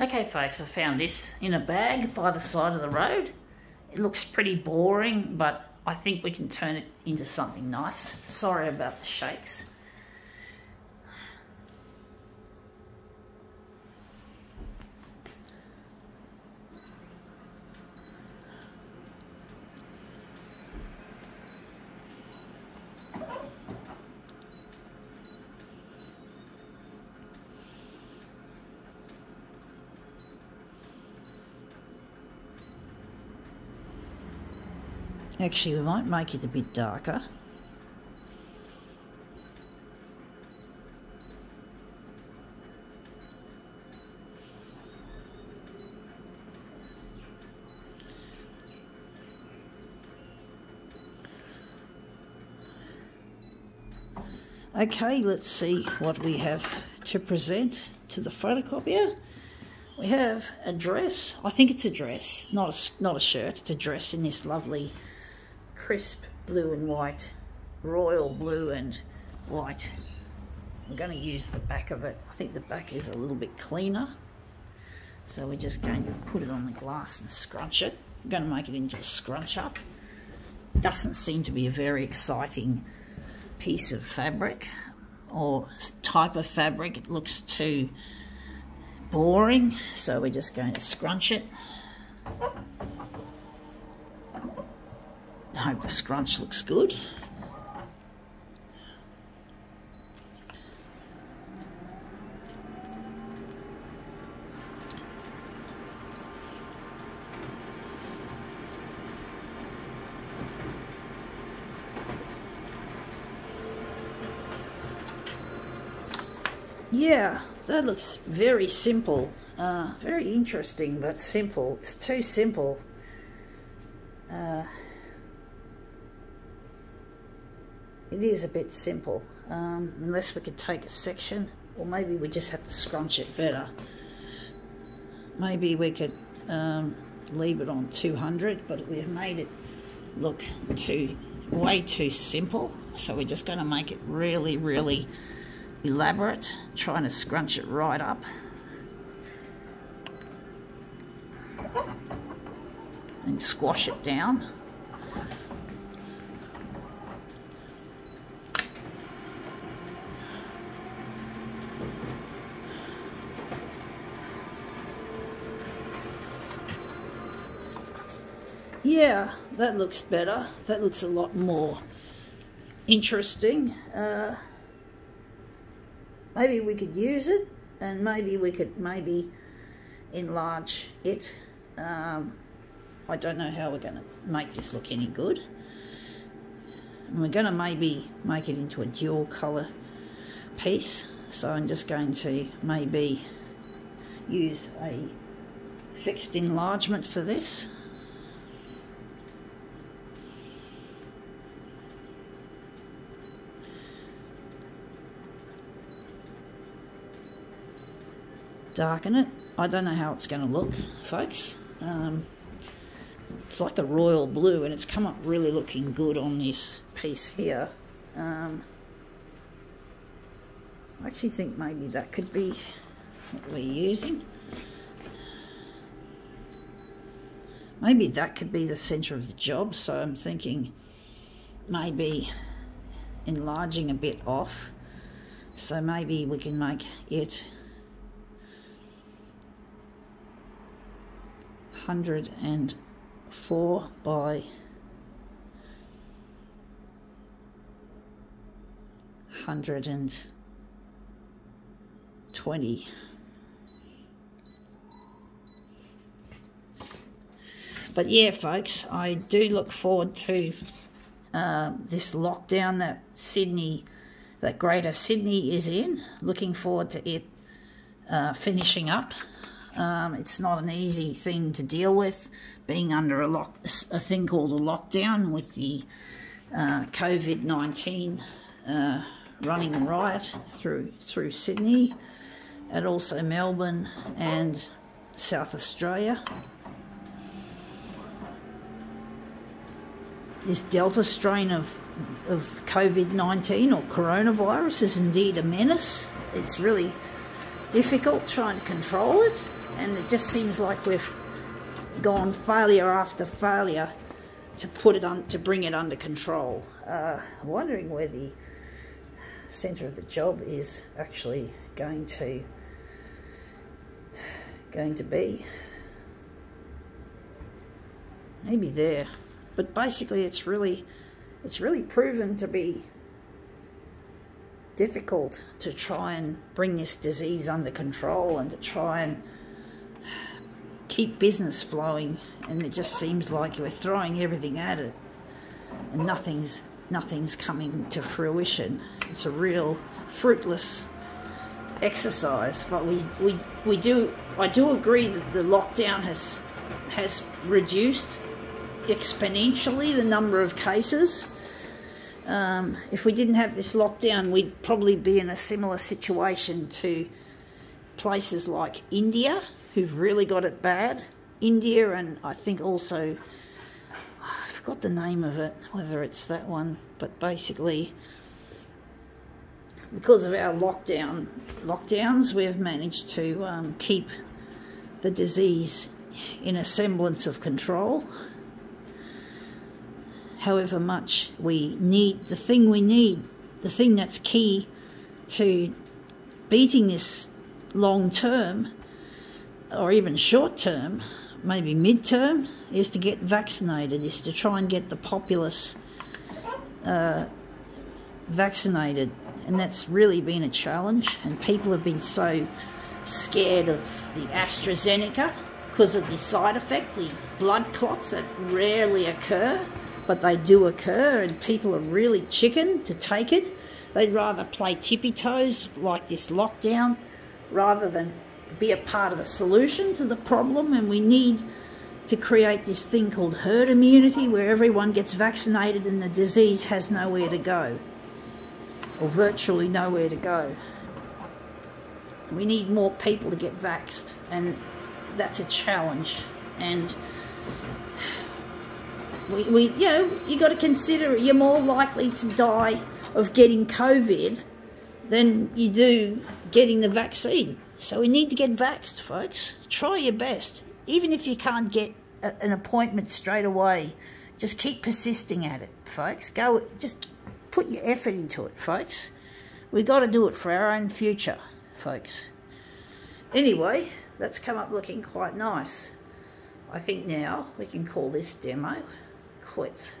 Okay folks, I found this in a bag by the side of the road. It looks pretty boring, but I think we can turn it into something nice. Sorry about the shakes. Actually, we might make it a bit darker. Okay, let's see what we have to present to the photocopier. We have a dress. I think it's a dress, not a, not a shirt. It's a dress in this lovely crisp blue and white, royal blue and white. I'm going to use the back of it. I think the back is a little bit cleaner. So we're just going to put it on the glass and scrunch it. I'm going to make it into a scrunch up. Doesn't seem to be a very exciting piece of fabric or type of fabric. It looks too boring. So we're just going to scrunch it. I hope the scrunch looks good. Yeah, that looks very simple. Uh, very interesting, but simple. It's too simple. Uh, it is a bit simple um, unless we could take a section or maybe we just have to scrunch it better. Maybe we could um, leave it on 200 but we've made it look too way too simple. So we're just going to make it really really elaborate trying to scrunch it right up. And squash it down Yeah, that looks better. That looks a lot more interesting. Uh, maybe we could use it and maybe we could maybe enlarge it. Um, I don't know how we're going to make this look any good. And we're going to maybe make it into a dual colour piece. So I'm just going to maybe use a fixed enlargement for this. Darken it. I don't know how it's going to look, folks. Um, it's like a royal blue and it's come up really looking good on this piece here. Um, I actually think maybe that could be what we're using. Maybe that could be the centre of the job, so I'm thinking maybe enlarging a bit off. So maybe we can make it 104 by 120. But yeah, folks, I do look forward to uh, this lockdown that Sydney, that Greater Sydney is in. Looking forward to it uh, finishing up. Um, it's not an easy thing to deal with, being under a, lock, a thing called a lockdown with the uh, COVID-19 uh, running riot through, through Sydney and also Melbourne and South Australia. This Delta strain of, of COVID-19 or coronavirus is indeed a menace. It's really difficult trying to control it. And it just seems like we've gone failure after failure to put it on to bring it under control. Uh, wondering where the centre of the job is actually going to going to be. Maybe there, but basically it's really it's really proven to be difficult to try and bring this disease under control and to try and keep business flowing and it just seems like we're throwing everything at it and nothing's nothing's coming to fruition. It's a real fruitless exercise but we we we do I do agree that the lockdown has has reduced exponentially the number of cases. Um, if we didn't have this lockdown we'd probably be in a similar situation to places like India who've really got it bad. India and I think also, I forgot the name of it, whether it's that one, but basically because of our lockdown lockdowns, we've managed to um, keep the disease in a semblance of control. However much we need, the thing we need, the thing that's key to beating this long term or even short term, maybe mid term, is to get vaccinated, is to try and get the populace uh, vaccinated. And that's really been a challenge. And people have been so scared of the AstraZeneca because of the side effect, the blood clots that rarely occur, but they do occur, and people are really chicken to take it. They'd rather play tippy toes like this lockdown rather than be a part of the solution to the problem and we need to create this thing called herd immunity where everyone gets vaccinated and the disease has nowhere to go or virtually nowhere to go. We need more people to get vaxxed and that's a challenge and we, we you know you got to consider you're more likely to die of getting COVID than you do getting the vaccine. So we need to get vaxxed, folks. Try your best. Even if you can't get a, an appointment straight away, just keep persisting at it, folks. Go, just put your effort into it, folks. We've got to do it for our own future, folks. Anyway, that's come up looking quite nice. I think now we can call this demo quits.